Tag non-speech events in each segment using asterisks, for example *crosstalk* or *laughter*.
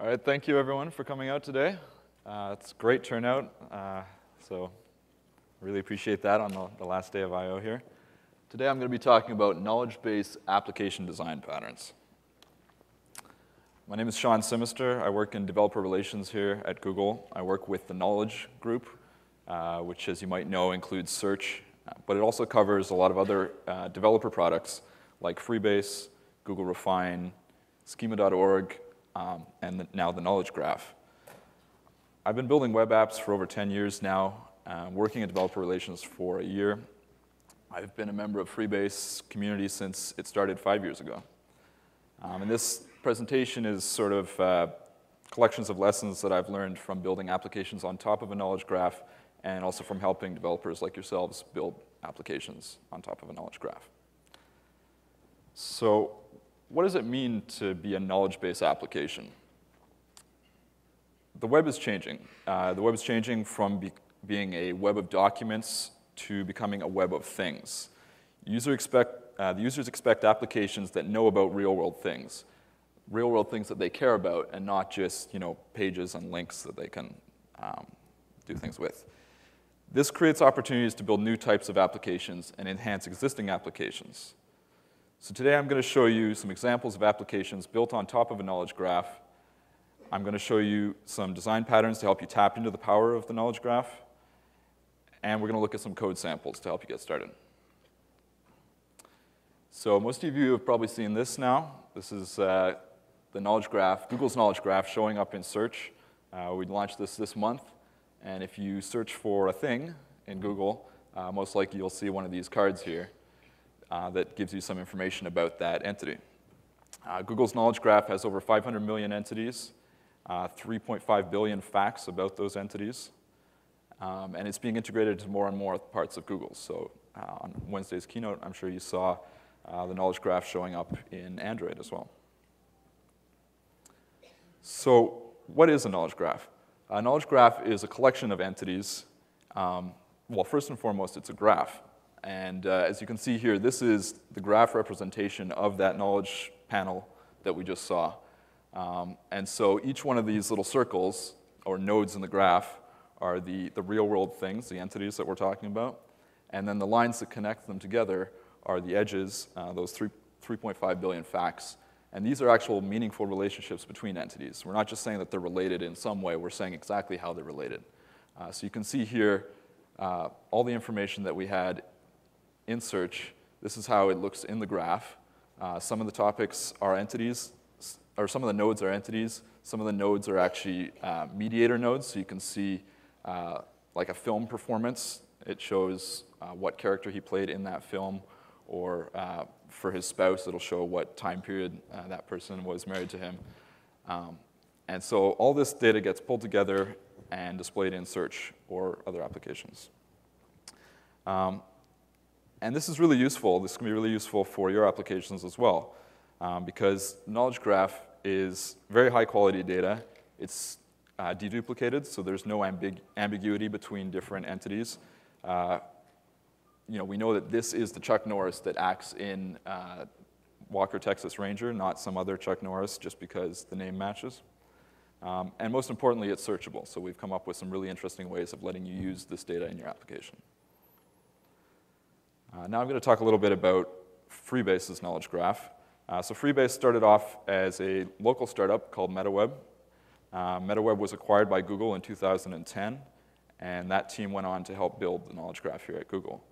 All right, thank you everyone for coming out today. Uh, it's great turnout, uh, so really appreciate that on the, the last day of I.O. here. Today I'm going to be talking about knowledge-based application design patterns. My name is Shawn Simister. I work in developer relations here at Google. I work with the Knowledge Group, uh, which as you might know includes search, but it also covers a lot of other uh, developer products like Freebase, Google Refine, Schema.org, um, and the, now the Knowledge Graph. I've been building web apps for over 10 years now, uh, working in developer relations for a year. I've been a member of Freebase community since it started five years ago. Um, and this presentation is sort of uh, collections of lessons that I've learned from building applications on top of a knowledge graph and also from helping developers like yourselves build applications on top of a knowledge graph. So what does it mean to be a knowledge-based application? The web is changing. Uh, the web is changing from be being a web of documents to becoming a web of things. User expect, uh, the users expect applications that know about real-world things, real-world things that they care about, and not just you know, pages and links that they can um, do things with. This creates opportunities to build new types of applications and enhance existing applications. So today I'm going to show you some examples of applications built on top of a knowledge graph. I'm going to show you some design patterns to help you tap into the power of the knowledge graph. And we're going to look at some code samples to help you get started. So most of you have probably seen this now. This is uh, the knowledge graph, Google's knowledge graph showing up in search. Uh, we launched this this month. And if you search for a thing in Google, uh, most likely you'll see one of these cards here uh, that gives you some information about that entity. Uh, Google's knowledge graph has over 500 million entities, uh, 3.5 billion facts about those entities, um, and it's being integrated into more and more parts of Google. So uh, on Wednesday's keynote, I'm sure you saw uh, the knowledge graph showing up in Android as well. So what is a knowledge graph? A knowledge graph is a collection of entities. Um, well, first and foremost, it's a graph. And uh, as you can see here, this is the graph representation of that knowledge panel that we just saw. Um, and so each one of these little circles, or nodes in the graph, are the, the real world things, the entities that we're talking about. And then the lines that connect them together are the edges, uh, those 3.5 billion facts. And these are actual meaningful relationships between entities. We're not just saying that they're related in some way, we're saying exactly how they're related. Uh, so you can see here uh, all the information that we had in search, this is how it looks in the graph. Uh, some of the topics are entities, or some of the nodes are entities. Some of the nodes are actually uh, mediator nodes, so you can see uh, like a film performance. It shows uh, what character he played in that film, or uh, for his spouse, it'll show what time period uh, that person was married to him. Um, and so all this data gets pulled together and displayed in search or other applications. Um, and this is really useful. This can be really useful for your applications as well, um, because Knowledge Graph is very high quality data. It's uh, deduplicated, so there's no ambig ambiguity between different entities. Uh, you know, we know that this is the Chuck Norris that acts in uh, Walker Texas Ranger, not some other Chuck Norris, just because the name matches. Um, and most importantly, it's searchable. So we've come up with some really interesting ways of letting you use this data in your application. Uh, now I'm going to talk a little bit about Freebase's knowledge graph. Uh, so Freebase started off as a local startup called MetaWeb. Uh, MetaWeb was acquired by Google in 2010, and that team went on to help build the knowledge graph here at Google.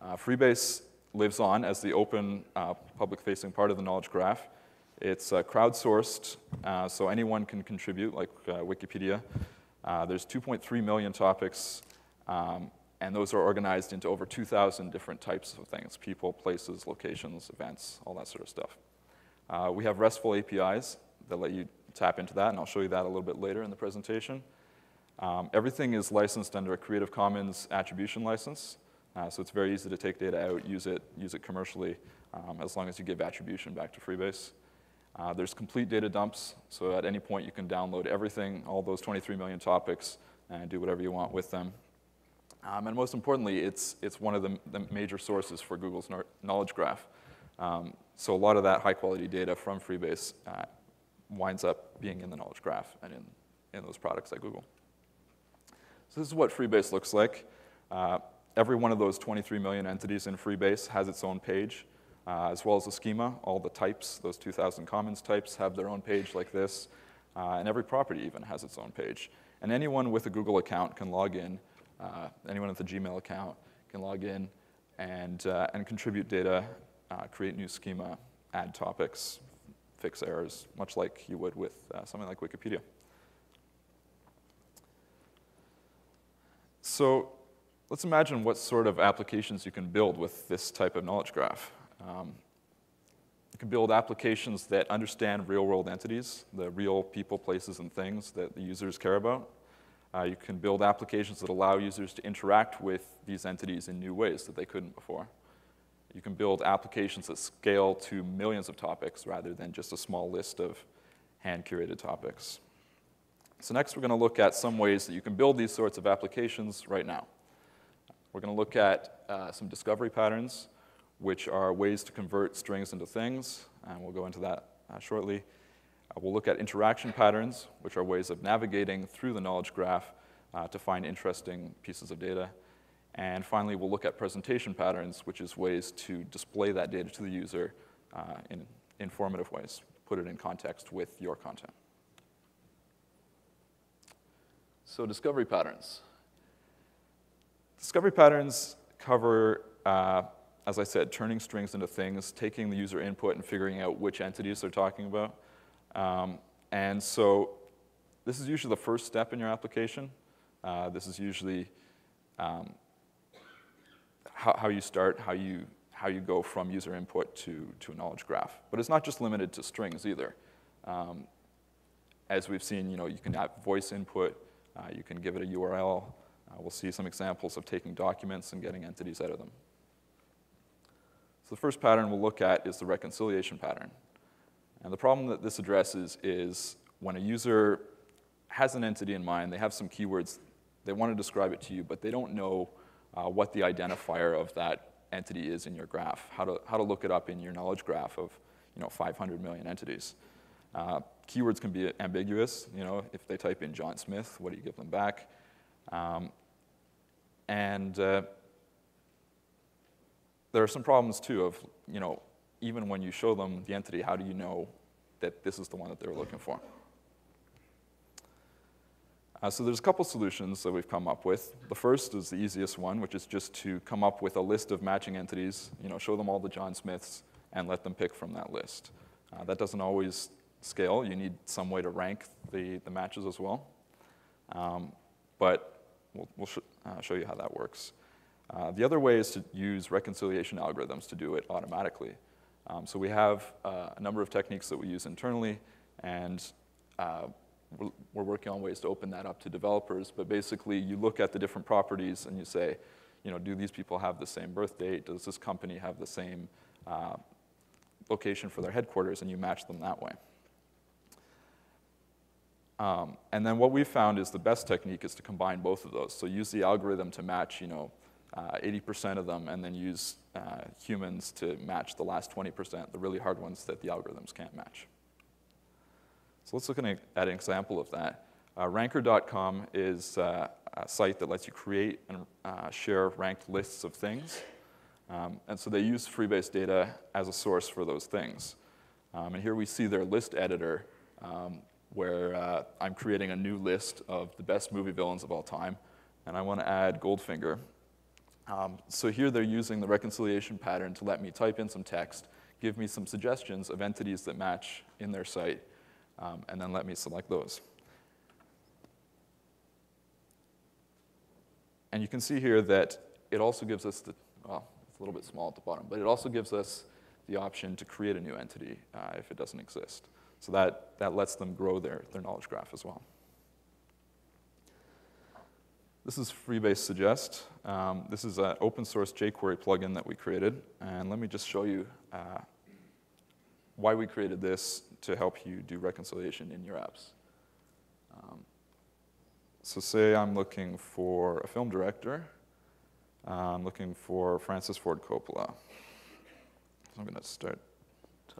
Uh, Freebase lives on as the open uh, public-facing part of the knowledge graph. It's uh, crowdsourced, so anyone can contribute, like Wikipedia. there's 2.3 million topics, um, and those are organized into over 2,000 different types of things, people, places, locations, events, all that sort of stuff. Uh, we have RESTful APIs that let you tap into that, and I'll show you that a little bit later in the presentation. Um, everything is licensed under a Creative Commons attribution license, uh, so it's very easy to take data out, use it, use it commercially, um, as long as you give attribution back to Freebase. Uh, there's complete data dumps, so at any point you can download everything, all those 23 million topics, and do whatever you want with them. Um, and most importantly, it's, it's one of the, the major sources for Google's knowledge graph. Um, so a lot of that high quality data from Freebase uh, winds up being in the knowledge graph and in, in those products at Google. So this is what Freebase looks like. Uh, every one of those 23 million entities in Freebase has its own page, uh, as well as a schema. All the types, those 2,000 commons types, have their own page like this. Uh, and every property even has its own page. And anyone with a Google account can log in, uh, anyone with a Gmail account can log in and, uh, and contribute data, uh, create new schema, add topics, fix errors, much like you would with uh, something like Wikipedia. So let's imagine what sort of applications you can build with this type of knowledge graph. Um, you can build applications that understand real-world entities, the real people, places, and things that the users care about. Uh, you can build applications that allow users to interact with these entities in new ways that they couldn't before. You can build applications that scale to millions of topics rather than just a small list of hand-curated topics. So next we're going to look at some ways that you can build these sorts of applications right now. We're going to look at uh, some discovery patterns, which are ways to convert strings into things, and we'll go into that uh, shortly. Uh, we'll look at interaction patterns, which are ways of navigating through the knowledge graph uh, to find interesting pieces of data. And finally, we'll look at presentation patterns, which is ways to display that data to the user uh, in informative ways, put it in context with your content. So discovery patterns. Discovery patterns cover, uh, as I said, turning strings into things, taking the user input and figuring out which entities they're talking about. Um, and so this is usually the first step in your application. Uh, this is usually um, how, how, you start, how you, how you go from user input to, to a knowledge graph. But it's not just limited to strings either. Um, as we've seen, you know, you can have voice input, uh, you can give it a URL, uh, we'll see some examples of taking documents and getting entities out of them. So the first pattern we'll look at is the reconciliation pattern. And the problem that this addresses is when a user has an entity in mind, they have some keywords, they want to describe it to you, but they don't know uh, what the identifier of that entity is in your graph, how to, how to look it up in your knowledge graph of you know, 500 million entities. Uh, keywords can be ambiguous. You know, if they type in John Smith, what do you give them back? Um, and uh, there are some problems too of, you know, even when you show them the entity, how do you know that this is the one that they're looking for? Uh, so there's a couple solutions that we've come up with. The first is the easiest one, which is just to come up with a list of matching entities, you know, show them all the John Smiths, and let them pick from that list. Uh, that doesn't always scale. You need some way to rank the, the matches as well. Um, but We'll, we'll sh uh, show you how that works. Uh, the other way is to use reconciliation algorithms to do it automatically. Um, so we have uh, a number of techniques that we use internally, and uh, we're, we're, working on ways to open that up to developers. But basically, you look at the different properties and you say, you know, do these people have the same birth date? Does this company have the same uh, location for their headquarters? And you match them that way. Um, and then what we found is the best technique is to combine both of those. So use the algorithm to match, you know, 80% uh, of them, and then use uh, humans to match the last 20%, the really hard ones that the algorithms can't match. So let's look at an example of that. Uh, ranker.com is uh, a site that lets you create and uh, share ranked lists of things. Um, and so they use Freebase data as a source for those things. Um, and here we see their list editor um, where uh, I'm creating a new list of the best movie villains of all time, and I want to add Goldfinger. Um, so here they're using the reconciliation pattern to let me type in some text, give me some suggestions of entities that match in their site, um, and then let me select those. And you can see here that it also gives us the, well, it's a little bit small at the bottom, but it also gives us the option to create a new entity uh, if it doesn't exist. So that, that lets them grow their, their knowledge graph as well. This is Freebase Suggest. Um, this is an open source jQuery plugin that we created. And let me just show you uh, why we created this to help you do reconciliation in your apps. Um, so say I'm looking for a film director. Uh, I'm looking for Francis Ford Coppola. So I'm going to start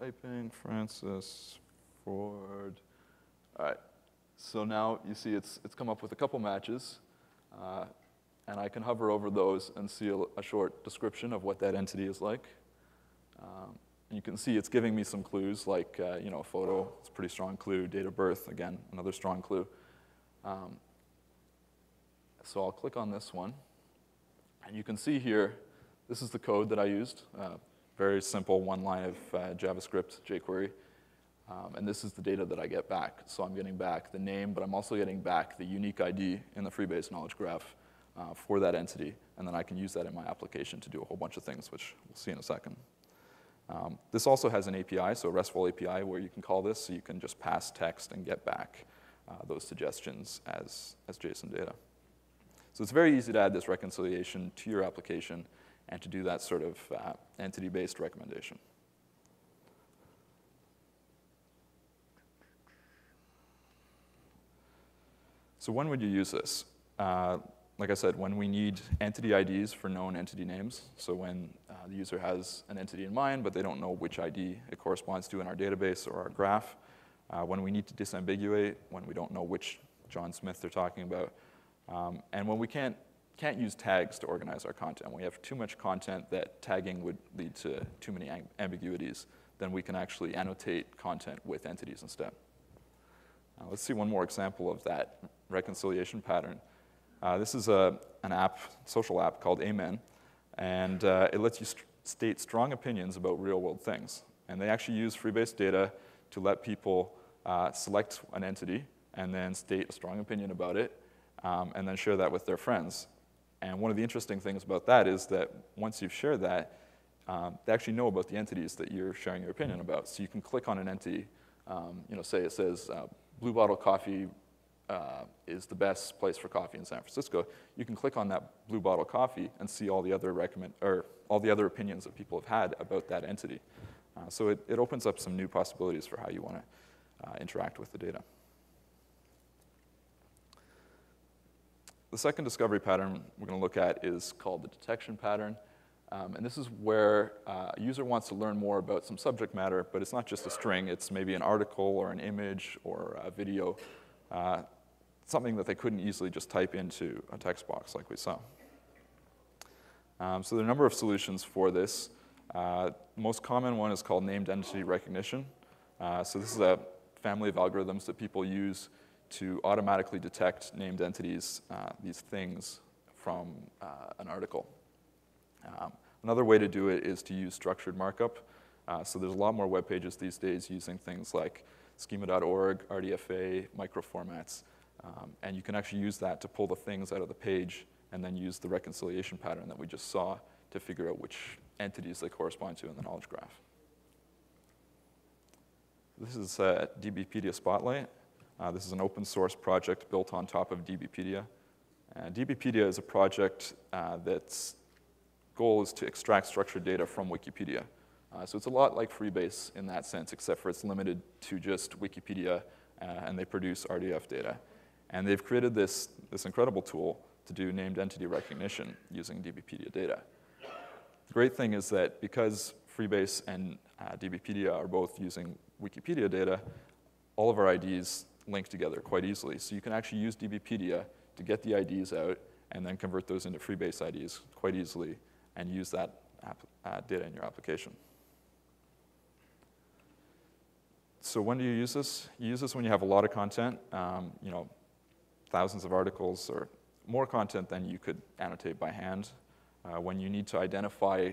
typing Francis Ford. All right. So now you see it's, it's come up with a couple matches. Uh, and I can hover over those and see a, a, short description of what that entity is like. Um, you can see it's giving me some clues like, uh, you know, a photo, it's a pretty strong clue, date of birth, again, another strong clue. Um, so I'll click on this one. And you can see here, this is the code that I used. Uh, very simple one line of uh, JavaScript jQuery. Um, and this is the data that I get back. So I'm getting back the name, but I'm also getting back the unique ID in the Freebase knowledge graph uh, for that entity. And then I can use that in my application to do a whole bunch of things, which we'll see in a second. Um, this also has an API, so a RESTful API where you can call this, so you can just pass text and get back uh, those suggestions as, as JSON data. So it's very easy to add this reconciliation to your application and to do that sort of uh, entity-based recommendation. So when would you use this? Uh, like I said, when we need entity IDs for known entity names, so when uh, the user has an entity in mind, but they don't know which ID it corresponds to in our database or our graph, uh, when we need to disambiguate, when we don't know which John Smith they're talking about, um, and when we can't, can't use tags to organize our content, we have too much content that tagging would lead to too many ambiguities, then we can actually annotate content with entities instead. Uh, let's see one more example of that reconciliation pattern. Uh, this is a, an app, social app called Amen, and uh, it lets you st state strong opinions about real world things. And they actually use Freebase data to let people uh, select an entity and then state a strong opinion about it um, and then share that with their friends. And one of the interesting things about that is that once you've shared that, um, they actually know about the entities that you're sharing your opinion about. So you can click on an entity, um, you know, say it says uh, Blue Bottle Coffee uh, is the best place for coffee in San Francisco, you can click on that blue bottle coffee and see all the other recommend or all the other opinions that people have had about that entity. Uh, so it, it opens up some new possibilities for how you want to uh, interact with the data. The second discovery pattern we're going to look at is called the detection pattern. Um, and this is where uh, a user wants to learn more about some subject matter, but it's not just a string, it's maybe an article or an image or a video. Uh, something that they couldn't easily just type into a text box like we saw. Um, so there are a number of solutions for this. Uh, most common one is called named entity recognition. Uh, so this is a family of algorithms that people use to automatically detect named entities, uh, these things, from uh, an article. Um, another way to do it is to use structured markup. Uh, so there's a lot more web pages these days using things like schema.org, RDFA, microformats, um, and you can actually use that to pull the things out of the page and then use the reconciliation pattern that we just saw to figure out which entities they correspond to in the knowledge graph. This is uh, DBpedia Spotlight. Uh, this is an open source project built on top of DBpedia. Uh, DBpedia is a project uh, that's goal is to extract structured data from Wikipedia. Uh, so it's a lot like Freebase in that sense, except for it's limited to just Wikipedia, uh, and they produce RDF data. And they've created this, this incredible tool to do named entity recognition using DBpedia data. The great thing is that because Freebase and uh, DBpedia are both using Wikipedia data, all of our IDs link together quite easily. So you can actually use DBpedia to get the IDs out and then convert those into Freebase IDs quite easily and use that uh, data in your application. So when do you use this? You use this when you have a lot of content. Um, you know, thousands of articles or more content than you could annotate by hand. Uh, when you need to identify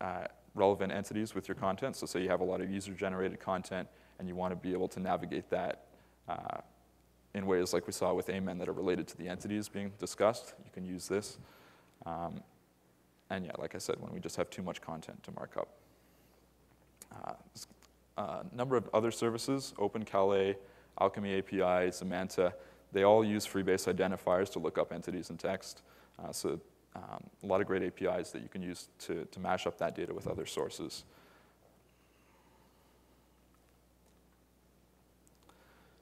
uh, relevant entities with your content, so say you have a lot of user-generated content and you want to be able to navigate that uh, in ways like we saw with Amen that are related to the entities being discussed, you can use this. Um, and yeah, like I said, when we just have too much content to mark up. Uh, a uh, number of other services, OpenCalais, Alchemy API, Zemanta, they all use Freebase identifiers to look up entities in text. Uh, so um, a lot of great APIs that you can use to, to mash up that data with other sources.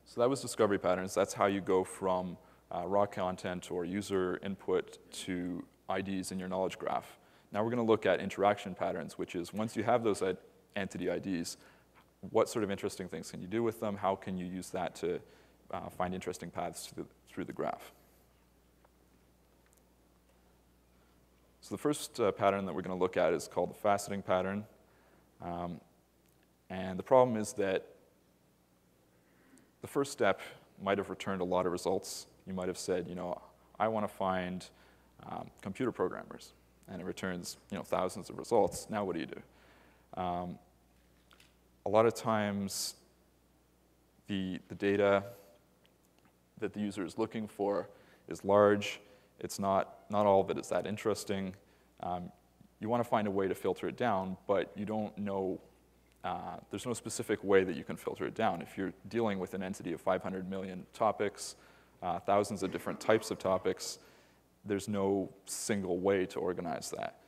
So that was discovery patterns. That's how you go from uh, raw content or user input to IDs in your knowledge graph. Now we're going to look at interaction patterns, which is once you have those entity IDs, what sort of interesting things can you do with them? How can you use that to uh, find interesting paths through the, through the graph? So the first uh, pattern that we're going to look at is called the faceting pattern. Um, and the problem is that the first step might have returned a lot of results. You might have said, you know, I want to find um, computer programmers, and it returns, you know, thousands of results. Now what do you do? Um, a lot of times, the, the data that the user is looking for is large. It's not, not all of it is that interesting. Um, you want to find a way to filter it down, but you don't know, uh, there's no specific way that you can filter it down. If you're dealing with an entity of 500 million topics, uh, thousands of different types of topics, there's no single way to organize that.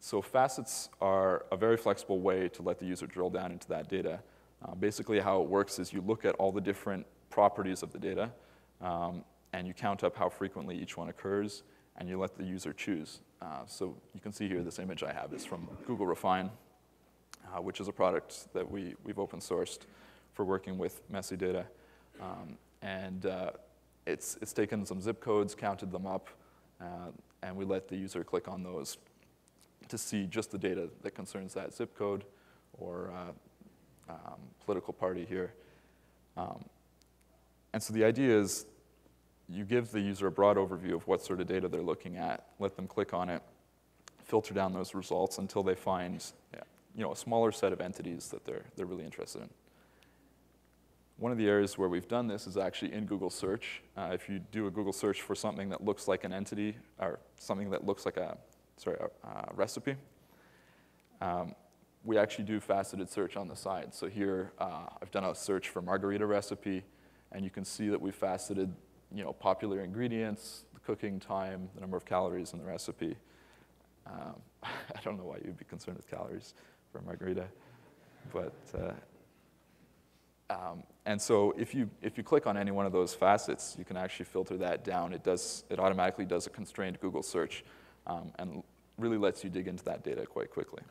So facets are a very flexible way to let the user drill down into that data. Uh, basically how it works is you look at all the different properties of the data, um, and you count up how frequently each one occurs, and you let the user choose. Uh, so you can see here this image I have is from Google Refine, uh, which is a product that we, we've open sourced for working with messy data. Um, and uh, it's, it's taken some zip codes, counted them up, uh, and we let the user click on those to see just the data that concerns that zip code or uh, um, political party here. Um, and so the idea is you give the user a broad overview of what sort of data they're looking at, let them click on it, filter down those results until they find you know, a smaller set of entities that they're, they're really interested in. One of the areas where we've done this is actually in Google search. Uh, if you do a Google search for something that looks like an entity, or something that looks like a, sorry, a, a recipe, um, we actually do faceted search on the side. So here, uh, I've done a search for margarita recipe, and you can see that we've faceted you know, popular ingredients, the cooking time, the number of calories in the recipe. Um, *laughs* I don't know why you'd be concerned with calories for margarita, but uh, um, and so if you if you click on any one of those facets, you can actually filter that down. It does it automatically does a constrained Google search, um, and really lets you dig into that data quite quickly.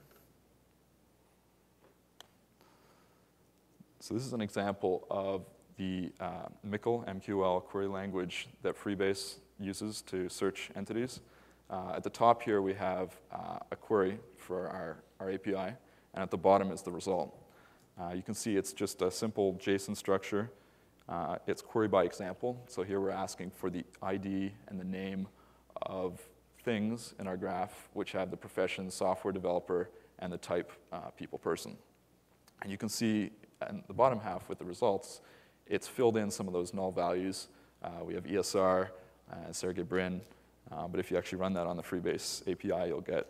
So this is an example of the uh, MQL, MQL query language that Freebase uses to search entities. Uh, at the top here, we have uh, a query for our, our API, and at the bottom is the result. Uh, you can see it's just a simple JSON structure. Uh, it's query by example, so here we're asking for the ID and the name of things in our graph, which have the profession software developer and the type uh, people person. And you can see in the bottom half with the results, it's filled in some of those null values. Uh, we have ESR, uh, Sergey Brin, uh, but if you actually run that on the Freebase API, you'll get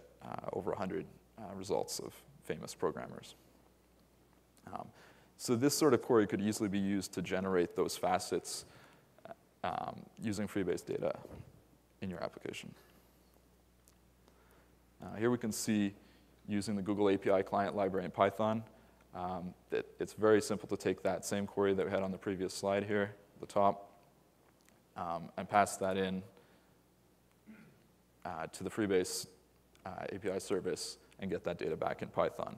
over 100 uh, results of famous programmers. Um, so this sort of query could easily be used to generate those facets um, using Freebase data in your application. Uh, here we can see using the Google API client library in Python, um, it, it's very simple to take that same query that we had on the previous slide here, at the top, um, and pass that in uh, to the Freebase uh, API service and get that data back in Python.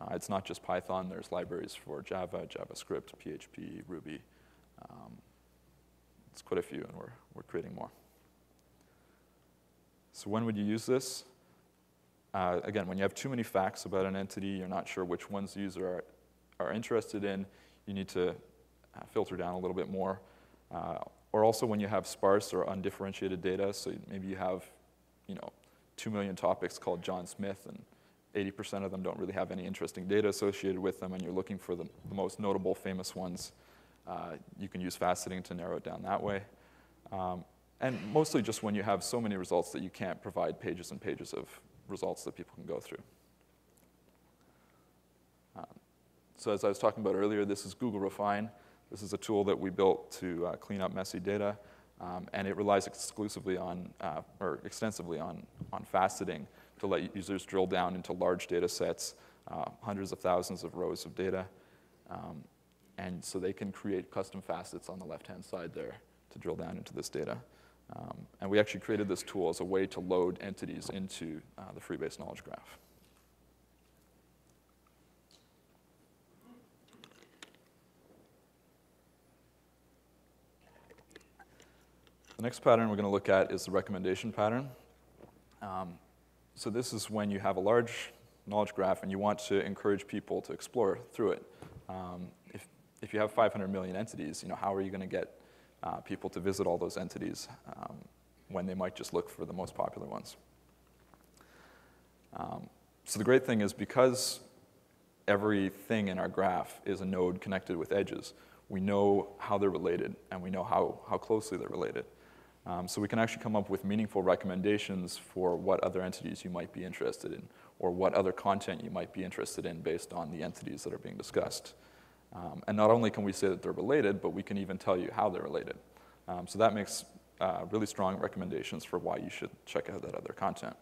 Uh, it's not just Python, there's libraries for Java, JavaScript, PHP, Ruby. Um, it's quite a few, and we're, we're creating more. So when would you use this? Uh, again, when you have too many facts about an entity, you're not sure which ones the user are, are interested in, you need to uh, filter down a little bit more. Uh, or also when you have sparse or undifferentiated data, so maybe you have, you know, two million topics called John Smith, and 80% of them don't really have any interesting data associated with them, and you're looking for the, the most notable, famous ones. Uh, you can use faceting to narrow it down that way. Um, and mostly just when you have so many results that you can't provide pages and pages of results that people can go through. Um, so as I was talking about earlier, this is Google Refine. This is a tool that we built to uh, clean up messy data, um, and it relies exclusively on, uh, or extensively on, on faceting to let users drill down into large data sets, uh, hundreds of thousands of rows of data. Um, and so they can create custom facets on the left-hand side there to drill down into this data. Um, and we actually created this tool as a way to load entities into uh, the Freebase knowledge graph. The next pattern we're going to look at is the recommendation pattern. Um, so this is when you have a large knowledge graph and you want to encourage people to explore through it. Um, if, if you have 500 million entities, you know, how are you going to get uh, people to visit all those entities um, when they might just look for the most popular ones? Um, so the great thing is because everything in our graph is a node connected with edges, we know how they're related and we know how, how closely they're related. Um, so we can actually come up with meaningful recommendations for what other entities you might be interested in or what other content you might be interested in based on the entities that are being discussed. Um, and not only can we say that they're related, but we can even tell you how they're related. Um, so that makes uh, really strong recommendations for why you should check out that other content.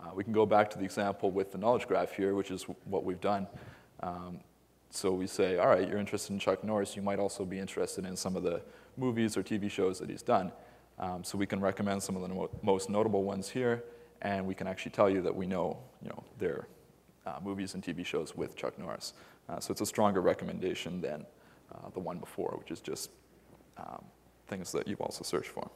Uh, we can go back to the example with the knowledge graph here, which is what we've done. Um, so we say, all right, you're interested in Chuck Norris, you might also be interested in some of the movies or TV shows that he's done. Um, so we can recommend some of the mo most notable ones here, and we can actually tell you that we know, you know their uh, movies and TV shows with Chuck Norris. Uh, so it's a stronger recommendation than uh, the one before, which is just um, things that you've also searched for.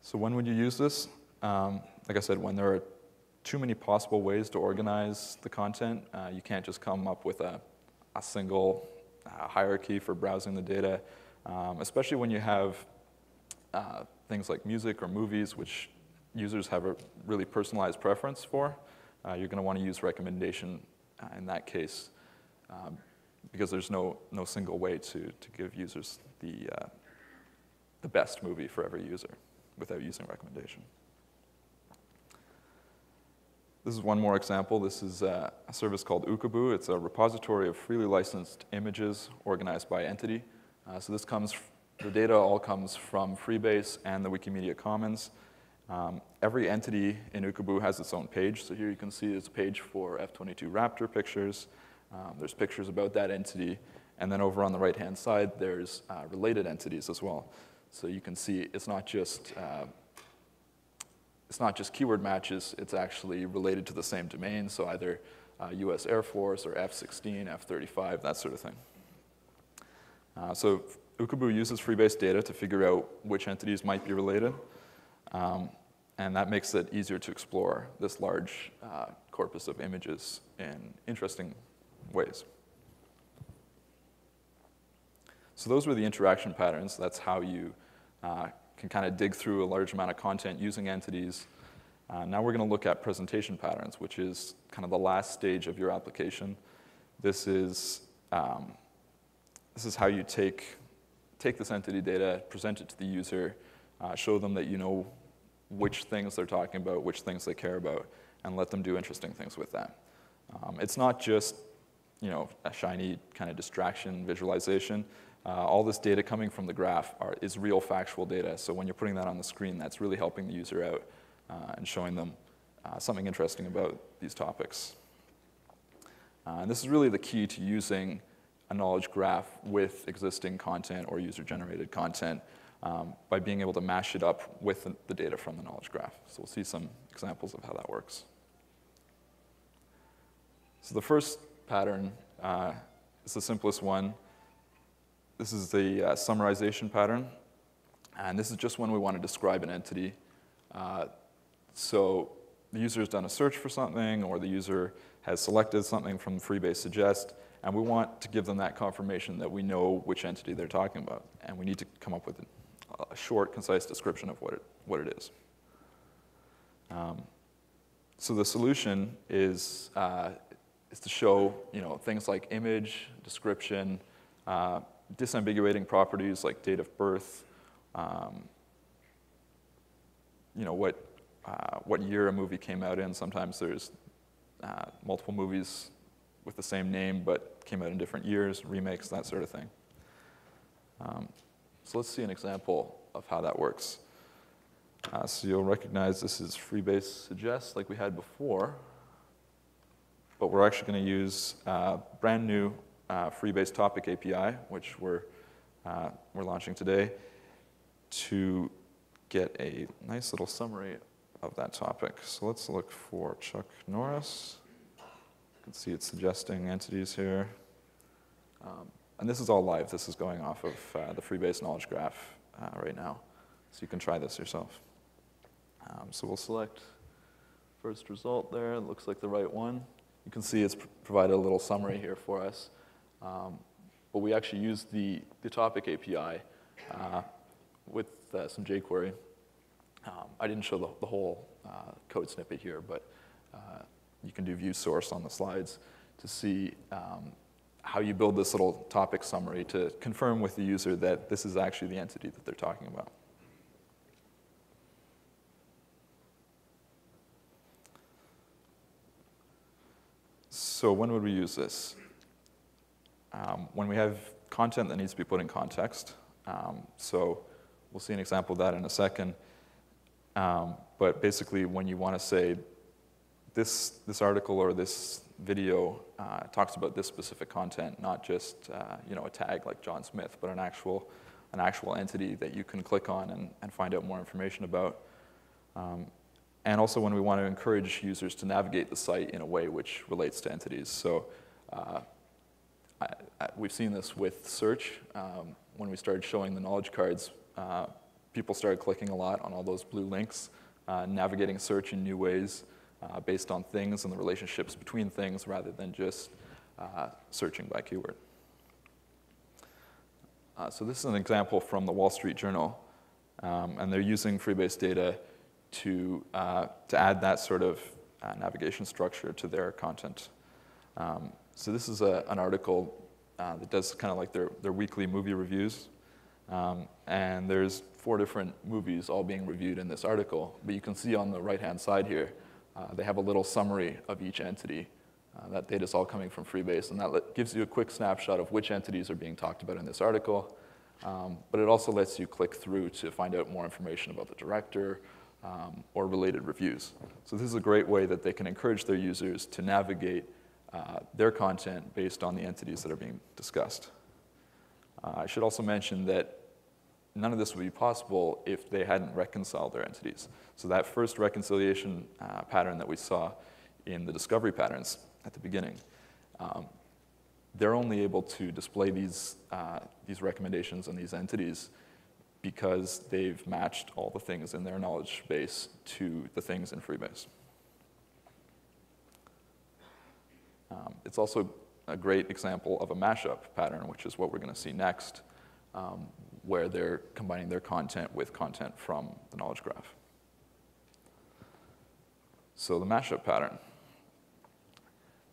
So when would you use this? Um, like I said, when there are too many possible ways to organize the content, uh, you can't just come up with a, a single uh, hierarchy for browsing the data, um, especially when you have uh, things like music or movies, which users have a really personalized preference for. Uh, you're going to want to use recommendation uh, in that case um, because there's no, no single way to, to give users the, uh, the best movie for every user without using recommendation. This is one more example. This is a service called Ookaboo. It's a repository of freely licensed images organized by entity. Uh, so this comes, the data all comes from Freebase and the Wikimedia Commons. Um, every entity in Ookaboo has its own page. So here you can see it's a page for F-22 Raptor pictures. Um, there's pictures about that entity. And then over on the right-hand side, there's uh, related entities as well. So you can see it's not just uh, it's not just keyword matches, it's actually related to the same domain, so either uh, US Air Force or F-16, F-35, that sort of thing. Uh, so Ookaboo uses Freebase data to figure out which entities might be related, um, and that makes it easier to explore this large uh, corpus of images in interesting ways. So those were the interaction patterns. That's how you uh, can kind of dig through a large amount of content using entities. Uh, now we're going to look at presentation patterns, which is kind of the last stage of your application. This is, um, this is how you take, take this entity data, present it to the user, uh, show them that you know which things they're talking about, which things they care about, and let them do interesting things with that. Um, it's not just you know, a shiny kind of distraction visualization. Uh, all this data coming from the graph are, is real factual data. So when you're putting that on the screen, that's really helping the user out uh, and showing them uh, something interesting about these topics. Uh, and this is really the key to using a knowledge graph with existing content or user-generated content um, by being able to mash it up with the, data from the knowledge graph. So we'll see some examples of how that works. So the first pattern uh, is the simplest one. This is the uh, summarization pattern. And this is just when we want to describe an entity. Uh, so the user has done a search for something, or the user has selected something from Freebase Suggest, and we want to give them that confirmation that we know which entity they're talking about. And we need to come up with a short, concise description of what it, what it is. Um, so the solution is, uh, is to show you know, things like image, description, uh, disambiguating properties like date of birth, um, you know, what, uh, what year a movie came out in. Sometimes there's uh, multiple movies with the same name but came out in different years, remakes, that sort of thing. Um, so let's see an example of how that works. Uh, so you'll recognize this is Freebase Suggest like we had before, but we're actually going to use uh, brand new uh, Freebase Topic API, which we're, uh, we're launching today, to get a nice little summary of that topic. So let's look for Chuck Norris. You can see it's suggesting entities here. Um, and this is all live. This is going off of uh, the Freebase knowledge graph uh, right now. So you can try this yourself. Um, so we'll select first result there. It looks like the right one. You can see it's pr provided a little summary here for us. Um, but we actually use the, the topic API uh, with uh, some jQuery. Um, I didn't show the, the whole uh, code snippet here, but uh, you can do view source on the slides to see um, how you build this little topic summary to confirm with the user that this is actually the entity that they're talking about. So when would we use this? Um, when we have content that needs to be put in context. Um, so we'll see an example of that in a second. Um, but basically, when you want to say, this, this article or this video uh, talks about this specific content, not just uh, you know, a tag like John Smith, but an actual, an actual entity that you can click on and, and find out more information about. Um, and also when we want to encourage users to navigate the site in a way which relates to entities. So uh, I, I, we've seen this with search. Um, when we started showing the knowledge cards, uh, people started clicking a lot on all those blue links, uh, navigating search in new ways uh, based on things and the relationships between things rather than just uh, searching by keyword. Uh, so this is an example from the Wall Street Journal, um, and they're using Freebase data to, uh, to add that sort of navigation structure to their content. Um, so this is a, an article uh, that does kind of like their, their weekly movie reviews. Um, and there's four different movies all being reviewed in this article. But you can see on the right-hand side here, uh, they have a little summary of each entity. Uh, that data is all coming from Freebase, and that gives you a quick snapshot of which entities are being talked about in this article. Um, but it also lets you click through to find out more information about the director, um, or related reviews. So this is a great way that they can encourage their users to navigate uh, their content based on the entities that are being discussed. Uh, I should also mention that none of this would be possible if they hadn't reconciled their entities. So that first reconciliation uh, pattern that we saw in the discovery patterns at the beginning, um, they're only able to display these, uh, these recommendations and these entities because they've matched all the things in their knowledge base to the things in Freebase. Um, it's also a great example of a mashup pattern, which is what we're going to see next, um, where they're combining their content with content from the knowledge graph. So the mashup pattern.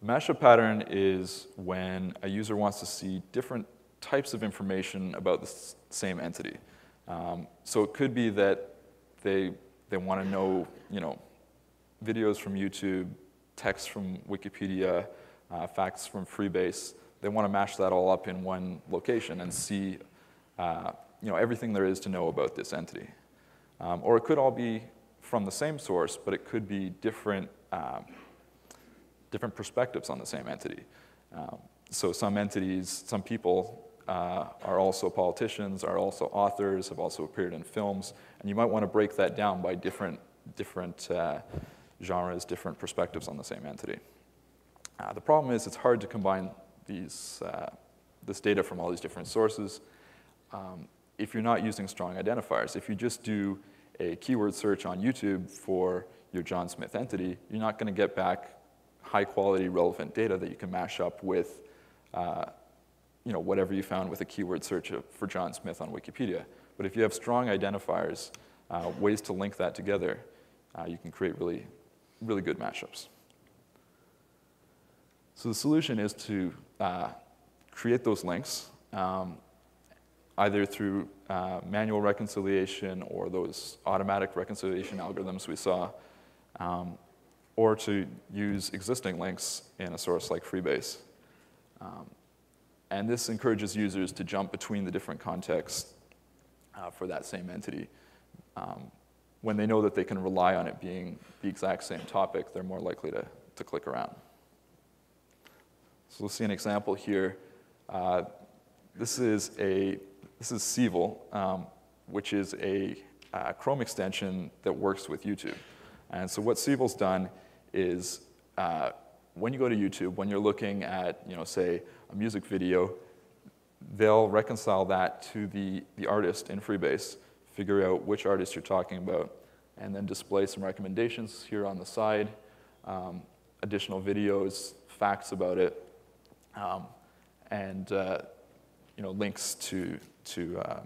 The mashup pattern is when a user wants to see different types of information about the same entity. Um, so it could be that they, they want to know, you know, videos from YouTube, text from Wikipedia, uh, facts from Freebase. They want to mash that all up in one location and see, uh, you know, everything there is to know about this entity. Um, or it could all be from the same source, but it could be different, um, different perspectives on the same entity. Um, so some entities, some people uh, are also politicians, are also authors, have also appeared in films, and you might want to break that down by different, different uh, genres, different perspectives on the same entity. Uh, the problem is it's hard to combine these, uh, this data from all these different sources um, if you're not using strong identifiers. If you just do a keyword search on YouTube for your John Smith entity, you're not going to get back high quality relevant data that you can mash up with uh, you know, whatever you found with a keyword search for John Smith on Wikipedia. But if you have strong identifiers, uh, ways to link that together, uh, you can create really, really good mashups. So the solution is to uh, create those links, um, either through uh, manual reconciliation or those automatic reconciliation algorithms we saw, um, or to use existing links in a source like Freebase. Um, and this encourages users to jump between the different contexts uh, for that same entity. Um, when they know that they can rely on it being the exact same topic, they're more likely to, to click around. So we'll see an example here. Uh, this is a this is Cevel, um, which is a uh, Chrome extension that works with YouTube. And so what Cevel's done is uh, when you go to YouTube, when you're looking at, you know, say, a music video, they'll reconcile that to the, the artist in Freebase, figure out which artist you're talking about, and then display some recommendations here on the side, um, additional videos, facts about it, um, and uh, you know, links to, to uh,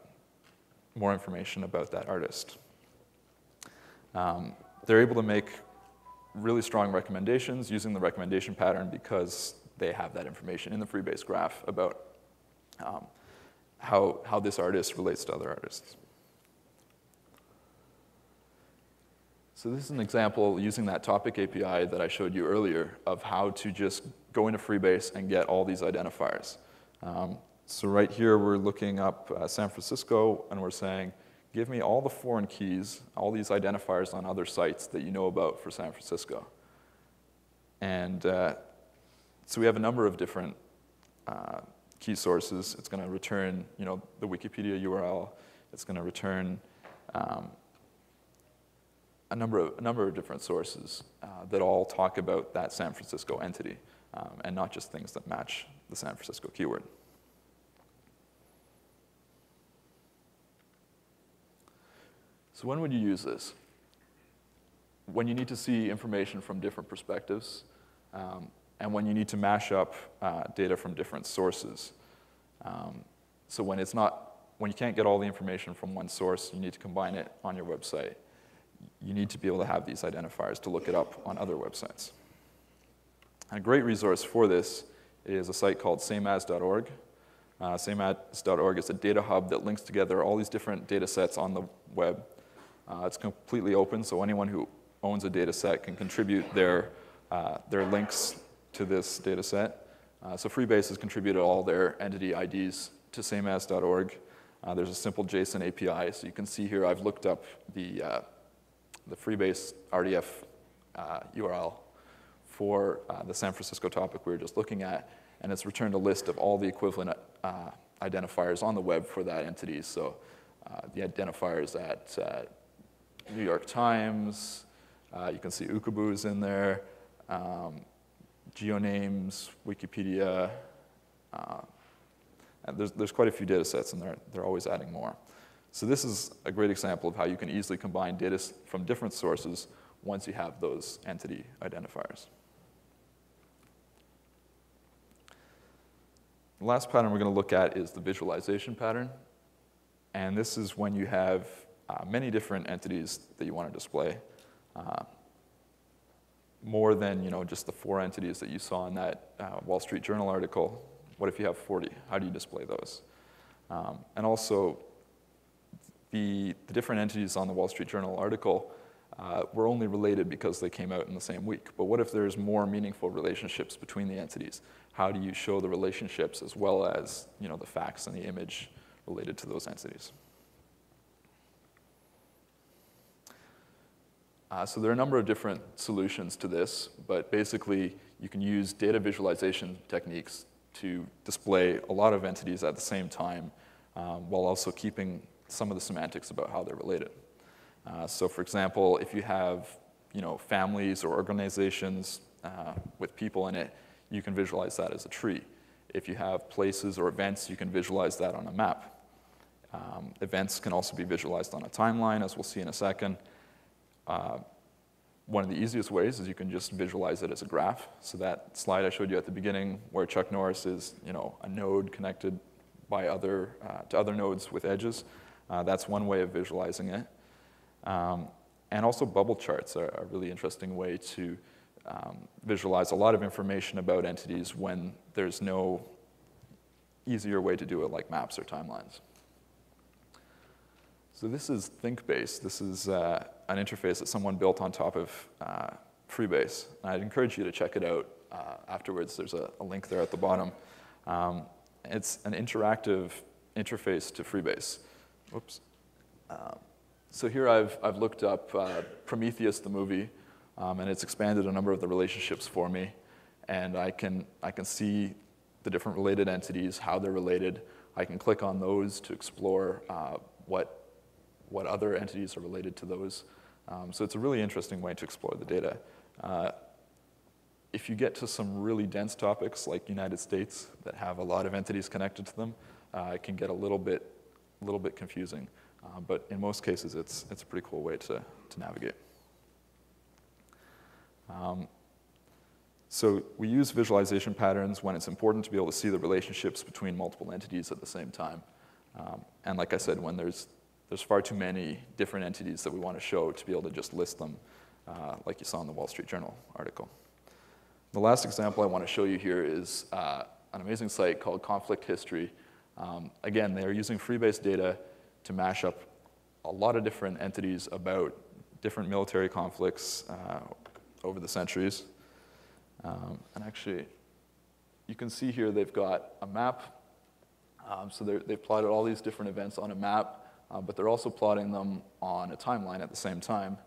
more information about that artist. Um, they're able to make really strong recommendations using the recommendation pattern because they have that information in the Freebase graph about um, how, how this artist relates to other artists. So this is an example using that topic API that I showed you earlier of how to just go into Freebase and get all these identifiers. Um, so right here, we're looking up uh, San Francisco, and we're saying, give me all the foreign keys, all these identifiers on other sites that you know about for San Francisco. And uh, so we have a number of different uh, key sources. It's going to return, you know, the Wikipedia URL. It's going to return um, a number of a number of different sources uh, that all talk about that San Francisco entity, um, and not just things that match the San Francisco keyword. So when would you use this? When you need to see information from different perspectives, um, and when you need to mash up uh, data from different sources. Um, so when it's not, when you can't get all the information from one source, you need to combine it on your website. You need to be able to have these identifiers to look it up on other websites. And a great resource for this is a site called sameas.org. Uh, sameas.org is a data hub that links together all these different data sets on the web uh, it's completely open, so anyone who owns a data set can contribute their, uh, their links to this data set. Uh, so Freebase has contributed all their entity IDs to sameas.org. Uh, there's a simple JSON API, so you can see here I've looked up the, uh, the Freebase RDF URL uh, for the San Francisco topic we were just looking at, and it's returned a list of all the equivalent identifiers on the web for that entity. So the identifiers at New York Times. Uh, you can see Ookaboos in there, um, GeoNames, Wikipedia. Uh, there's, there's quite a few data sets, and they're, they're always adding more. So this is a great example of how you can easily combine data from different sources once you have those entity identifiers. The last pattern we're going to look at is the visualization pattern. And this is when you have uh, many different entities that you want to display. Uh, more than you know, just the four entities that you saw in that uh, Wall Street Journal article. What if you have 40? How do you display those? Um, and also, the, the, different entities on the Wall Street Journal article uh, were only related because they came out in the same week. But what if there's more meaningful relationships between the entities? How do you show the relationships as well as you know, the facts and the image related to those entities? Uh, so there are a number of different solutions to this, but basically you can use data visualization techniques to display a lot of entities at the same time um, while also keeping some of the semantics about how they're related. Uh, so for example, if you have you know, families or organizations uh, with people in it, you can visualize that as a tree. If you have places or events, you can visualize that on a map. Um, events can also be visualized on a timeline, as we'll see in a second. Uh, one of the easiest ways is you can just visualize it as a graph. So that slide I showed you at the beginning where Chuck Norris is you know, a node connected by other, uh, to other nodes with edges, uh, that's one way of visualizing it. Um, and also bubble charts are a really interesting way to um, visualize a lot of information about entities when there's no easier way to do it like maps or timelines. So this is ThinkBase. This is uh, an interface that someone built on top of uh, Freebase. And I'd encourage you to check it out uh, afterwards. There's a, a, link there at the bottom. Um, it's an interactive interface to Freebase. Whoops. Um, so here I've, I've looked up uh, Prometheus, the movie, um, and it's expanded a number of the relationships for me. And I can, I can see the different related entities, how they're related. I can click on those to explore uh, what what other entities are related to those. Um, so it's a really interesting way to explore the data. Uh, if you get to some really dense topics like United States that have a lot of entities connected to them, uh, it can get a little bit, a little bit confusing. Uh, but in most cases, it's, it's a pretty cool way to, to navigate. Um, so we use visualization patterns when it's important to be able to see the relationships between multiple entities at the same time. Um, and like I said, when there's, there's far too many different entities that we want to show to be able to just list them, uh, like you saw in the Wall Street Journal article. The last example I want to show you here is uh, an amazing site called Conflict History. Um, again, they are using Freebase data to mash up a lot of different entities about different military conflicts uh, over the centuries. Um, and actually, you can see here they've got a map. Um, so they've plotted all these different events on a map, uh, but they're also plotting them on a timeline at the same time.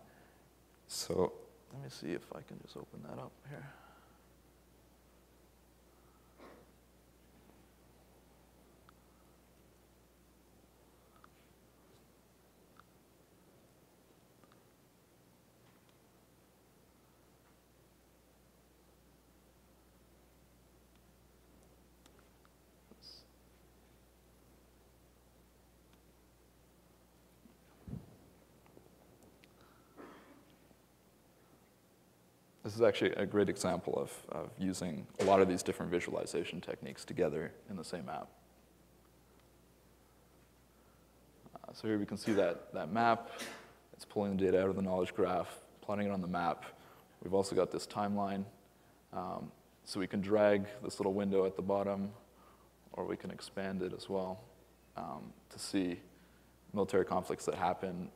So let me see if I can just open that up here. Is actually a great example of, of using a lot of these different visualization techniques together in the same app. Uh, so here we can see that, that map. It's pulling the data out of the knowledge graph, plotting it on the map. We've also got this timeline. Um, so we can drag this little window at the bottom, or we can expand it as well um, to see military conflicts that happen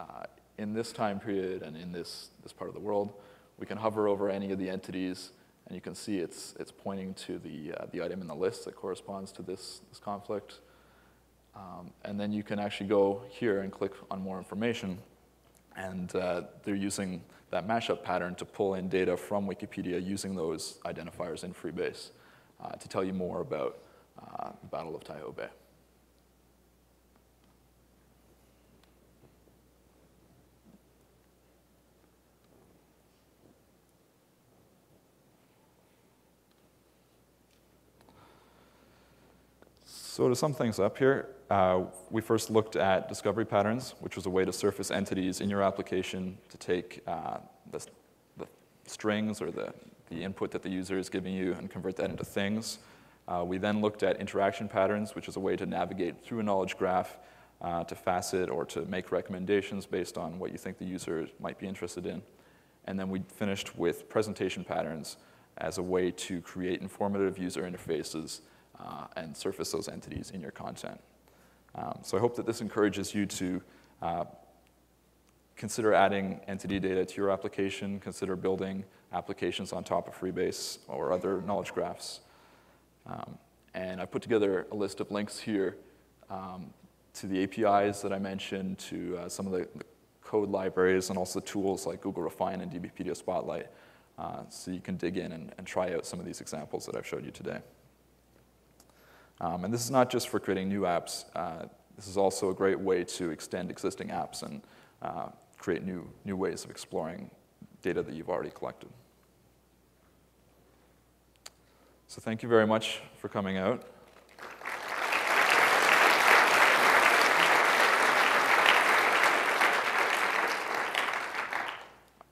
uh, in this time period and in this, this part of the world. We can hover over any of the entities, and you can see it's, it's pointing to the, uh, the item in the list that corresponds to this, this conflict. Um, and then you can actually go here and click on more information. And uh, they're using that mashup pattern to pull in data from Wikipedia using those identifiers in Freebase uh, to tell you more about uh, the Battle of Taiho Bay. So to sum things up here, uh, we first looked at discovery patterns, which was a way to surface entities in your application to take uh, the, the, strings or the, the input that the user is giving you and convert that into things. Uh, we then looked at interaction patterns, which is a way to navigate through a knowledge graph uh, to facet or to make recommendations based on what you think the user might be interested in. And then we finished with presentation patterns as a way to create informative user interfaces uh, and surface those entities in your content. Um, so I hope that this encourages you to uh, consider adding entity data to your application, consider building applications on top of Freebase or other knowledge graphs. Um, and I put together a list of links here um, to the APIs that I mentioned, to uh, some of the, the, code libraries, and also tools like Google Refine and DBpedia Spotlight, uh, so you can dig in and, and try out some of these examples that I've showed you today. Um, and this is not just for creating new apps. Uh, this is also a great way to extend existing apps and uh, create new, new ways of exploring data that you've already collected. So thank you very much for coming out.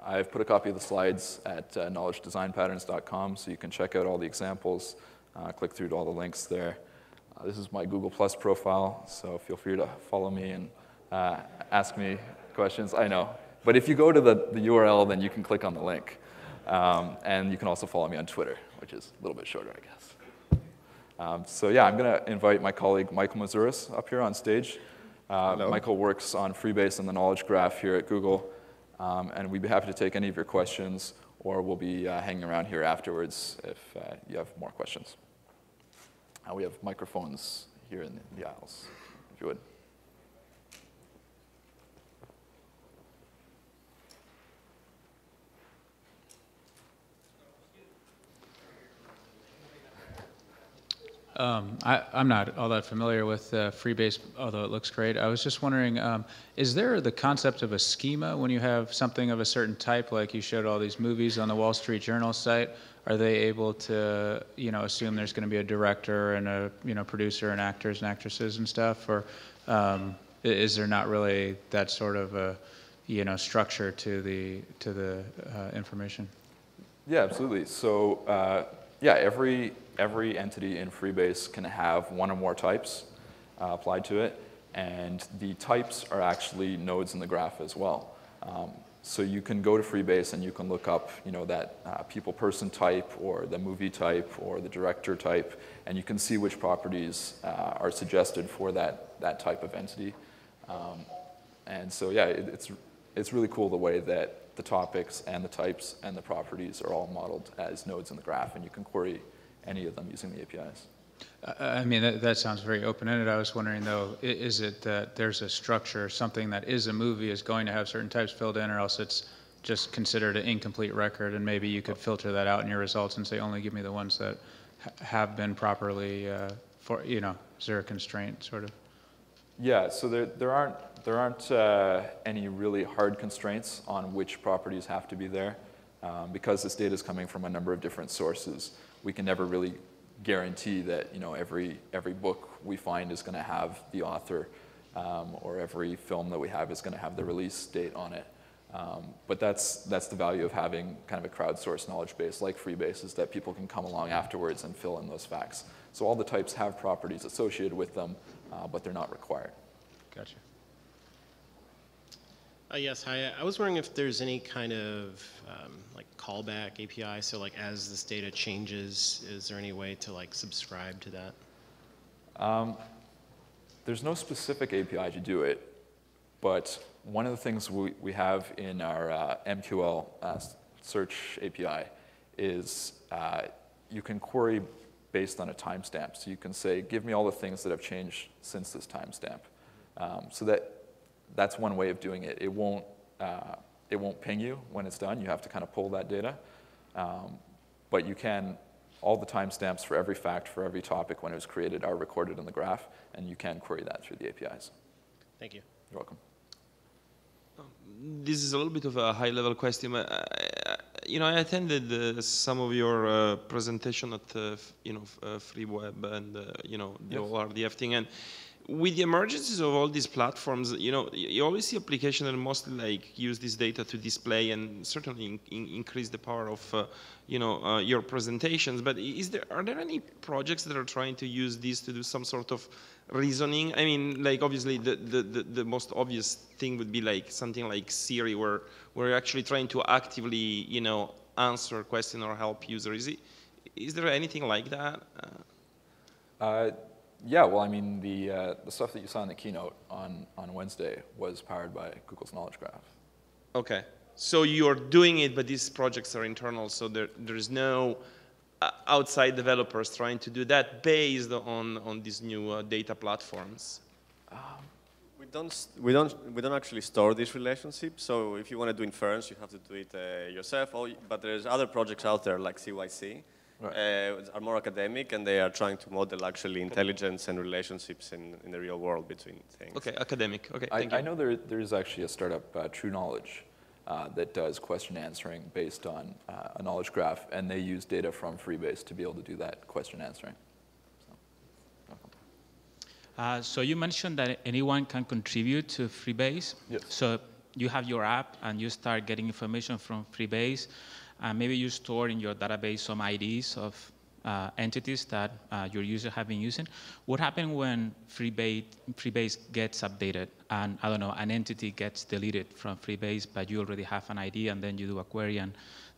I've put a copy of the slides at uh, knowledgedesignpatterns.com so you can check out all the examples, uh, click through to all the links there. Uh, this is my Google Plus profile, so feel free to follow me and uh, ask me questions. I know. But if you go to the, the URL, then you can click on the link. Um, and you can also follow me on Twitter, which is a little bit shorter, I guess. Um, so yeah, I'm going to invite my colleague Michael Mazuris up here on stage. Uh, Michael works on Freebase and the Knowledge Graph here at Google. Um, and we'd be happy to take any of your questions, or we'll be uh, hanging around here afterwards if uh, you have more questions. Uh, we have microphones here in the aisles, if you would. Um, I, am not all that familiar with uh, Freebase, although it looks great. I was just wondering, um, is there the concept of a schema when you have something of a certain type, like you showed all these movies on the Wall Street Journal site? Are they able to, you know, assume there's going to be a director and a, you know, producer and actors and actresses and stuff, or um, is there not really that sort of a, you know, structure to the to the uh, information? Yeah, absolutely. So uh, yeah, every every entity in Freebase can have one or more types uh, applied to it, and the types are actually nodes in the graph as well. Um, so you can go to Freebase and you can look up, you know, that uh, people-person type or the movie type or the director type, and you can see which properties uh, are suggested for that, that type of entity. Um, and so, yeah, it, it's, it's really cool the way that the topics and the types and the properties are all modeled as nodes in the graph, and you can query any of them using the APIs. I mean, that, that sounds very open-ended. I was wondering, though, is it that there's a structure, something that is a movie is going to have certain types filled in, or else it's just considered an incomplete record, and maybe you could filter that out in your results and say, only give me the ones that ha have been properly, uh, for you know, is there a constraint, sort of? Yeah, so there, there aren't, there aren't uh, any really hard constraints on which properties have to be there. Um, because this data is coming from a number of different sources, we can never really guarantee that you know every every book we find is going to have the author, um, or every film that we have is going to have the release date on it. Um, but that's that's the value of having kind of a crowdsourced knowledge base like Freebase is that people can come along afterwards and fill in those facts. So all the types have properties associated with them, uh, but they're not required. Gotcha. Uh, yes, hi. I was wondering if there's any kind of um, like callback API. So like as this data changes, is there any way to like subscribe to that? Um, there's no specific API to do it, but one of the things we, we have in our uh, MQL uh, search API is uh, you can query based on a timestamp. So you can say, give me all the things that have changed since this timestamp. Um, so that that's one way of doing it. It won't, uh, it won't ping you when it's done. You have to kind of pull that data. Um, but you can, all the timestamps for every fact, for every topic when it was created are recorded in the graph, and you can query that through the APIs. Thank you. You're welcome. Um, this is a little bit of a high-level question. I, I, you know, I attended uh, some of your uh, presentation at, uh, you know, uh, FreeWeb and, uh, you know, the yes. RDF thing. And with the emergence of all these platforms, you know, you always see applications that mostly like use this data to display and certainly in, in increase the power of, uh, you know, uh, your presentations. But is there are there any projects that are trying to use this to do some sort of reasoning? I mean, like obviously the the, the, the most obvious thing would be like something like Siri, where where you're actually trying to actively, you know, answer a question or help users. Is it is there anything like that? Uh, uh yeah, well, I mean, the, uh, the stuff that you saw in the keynote on, on Wednesday was powered by Google's Knowledge Graph. Okay. So you're doing it, but these projects are internal, so there, there's no uh, outside developers trying to do that based on, on these new uh, data platforms? Um, we don't, we, don't, we don't actually store this relationship, so if you want to do inference, you have to do it uh, yourself, but there's other projects out there like CYC, right. uh, are more academic and they are trying to model actually intelligence and relationships in, in the real world between things. Okay, academic. Okay, I, I know there, there is actually a startup, uh, True Knowledge, uh, that does question answering based on uh, a knowledge graph, and they use data from Freebase to be able to do that question answering. So, uh, so you mentioned that anyone can contribute to Freebase. Yes. So you have your app and you start getting information from Freebase. Uh, maybe you store in your database some IDs of uh, entities that uh, your user have been using. What happens when Freebase, Freebase gets updated and, I don't know, an entity gets deleted from Freebase, but you already have an ID and then you do a query and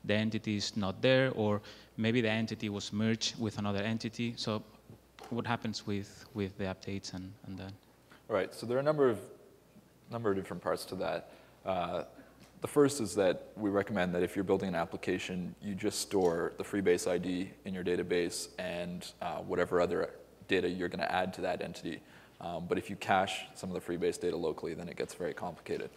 the entity is not there, or maybe the entity was merged with another entity. So what happens with, with the updates and, and that? Right, so there are a number of, number of different parts to that. Uh, the first is that we recommend that if you're building an application, you just store the Freebase ID in your database and uh, whatever other data you're going to add to that entity. Um, but if you cache some of the Freebase data locally, then it gets very complicated.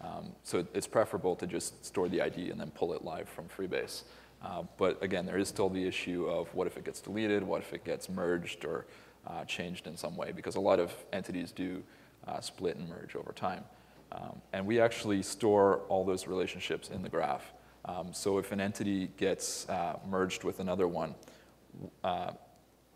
Um, so it's preferable to just store the ID and then pull it live from Freebase. Uh, but again, there is still the issue of what if it gets deleted, what if it gets merged or uh, changed in some way, because a lot of entities do uh, split and merge over time. Um, and we actually store all those relationships in the graph. Um, so if an entity gets uh, merged with another one, uh,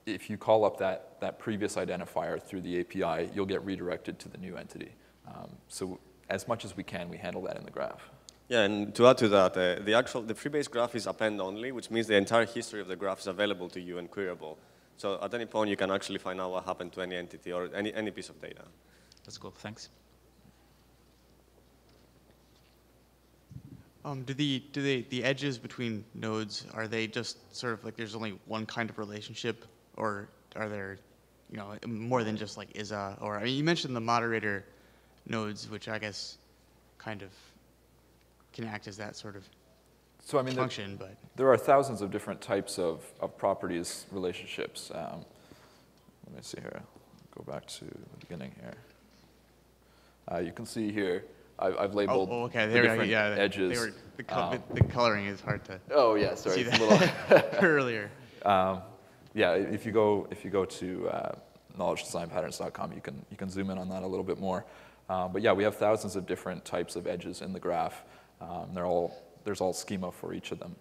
if you call up that, that previous identifier through the API, you'll get redirected to the new entity. Um, so as much as we can, we handle that in the graph. Yeah, and to add to that, uh, the actual the Freebase graph is append only, which means the entire history of the graph is available to you and queryable. So at any point, you can actually find out what happened to any entity or any, any piece of data. That's cool. Thanks. Um, do the do they the edges between nodes are they just sort of like there's only one kind of relationship, or are there, you know, more than just like ISA or I mean, you mentioned the moderator nodes, which I guess kind of can act as that sort of So I mean, there, but there are thousands of different types of, of properties relationships. Um, let me see here. Go back to the beginning here. Uh, you can see here, I, I've labeled oh, oh, okay, the different yeah, they- edges. Were, the, col- Um, the, coloring is hard to oh yeah, sorry. see a little, *laughs* *laughs* earlier. Um, yeah, if you go if you go to uh, knowledge-design-patterns.com, you can you can zoom in on that a little bit more. Um, but yeah, we have thousands of different types of edges in the graph. Um, they're all there's all schema for each of them.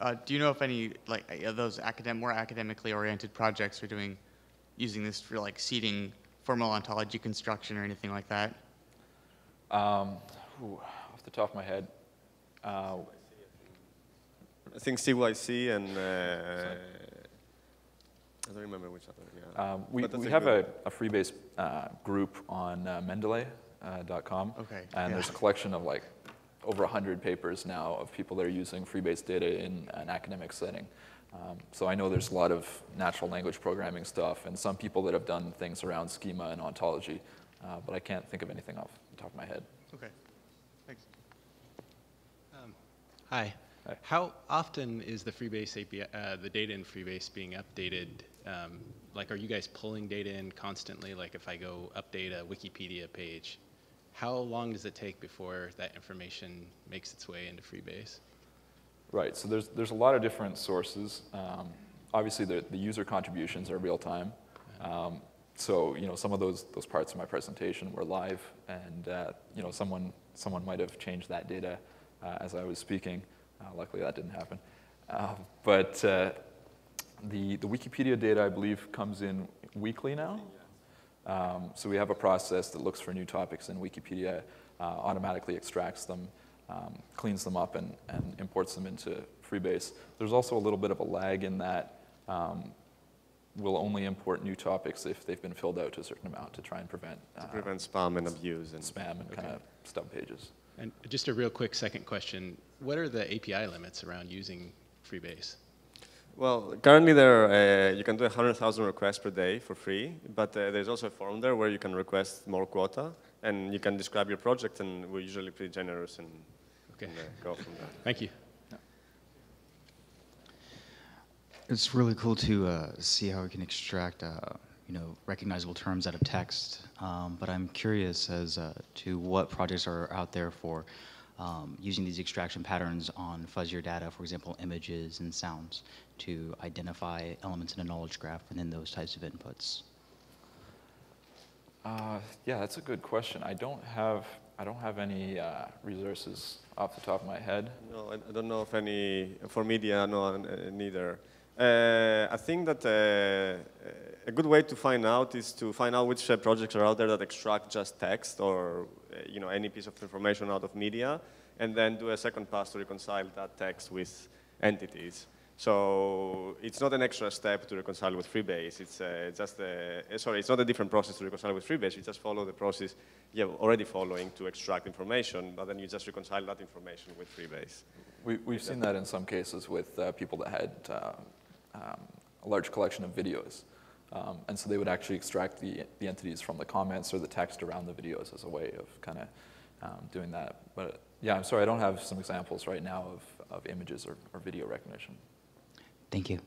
Uh, do you know if any like uh, those academic, more academically oriented projects are doing using this for like seeding formal ontology construction or anything like that? Um, ooh, off the top of my head, uh, I think CYC and uh, I don't remember which other. Yeah. um, we we a have a, a Freebase uh, group on uh, Mendeley.com. Okay, And yeah. there's a collection of like over 100 papers now of people that are using Freebase data in an academic setting. Um, so I know there's a lot of natural language programming stuff and some people that have done things around schema and ontology, uh, but I can't think of anything off top of my head. Okay, thanks. Hi. Hi. How often is the Freebase API, uh, the data in Freebase being updated? Um, like, are you guys pulling data in constantly? Like, if I go update a Wikipedia page, how long does it take before that information makes its way into Freebase? Right, so there's, there's a lot of different sources. Um, obviously, the, the user contributions are real time. Um, so, you know, some of those, those parts of my presentation were live, and, uh, you know, someone, someone might have changed that data uh, as I was speaking. Uh, luckily, that didn't happen. Um, but uh, the, the Wikipedia data, I believe, comes in weekly now. Um, so we have a process that looks for new topics in Wikipedia, uh, automatically extracts them, um, cleans them up, and, and imports them into Freebase. There's also a little bit of a lag in that um, we'll only import new topics if they've been filled out to a certain amount to try and prevent, uh, to prevent spam and abuse and spam and kind of stub pages. And just a real quick second question. What are the API limits around using Freebase? Well, currently there, uh, you can do 100,000 requests per day for free, but uh, there's also a form there where you can request more quota, and you can describe your project, and we're usually pretty generous and, Okay. and, uh, go from there. Thank you. It's really cool to uh, see how we can extract, uh, you know, recognizable terms out of text. Um, but I'm curious as uh, to what projects are out there for um, using these extraction patterns on fuzzier data, for example, images and sounds, to identify elements in a knowledge graph within those types of inputs. Uh, yeah, that's a good question. I don't have, I don't have any uh, resources off the top of my head. No, I, I don't know if any, for media, no, uh, neither. Uh, I think that uh, a good way to find out is to find out which uh, projects are out there that extract just text or uh, you know any piece of information out of media, and then do a second pass to reconcile that text with entities. So it's not an extra step to reconcile with Freebase. It's uh, just a, uh, sorry, it's not a different process to reconcile with Freebase. You just follow the process you're already following to extract information, but then you just reconcile that information with Freebase. We, we've seen that in some cases with people that had uh, um, a large collection of videos. Um, and so they would actually extract the, the entities from the comments or the text around the videos as a way of kind of um, doing that. But yeah, I'm sorry, I don't have some examples right now of, of images or, or video recognition. Thank you.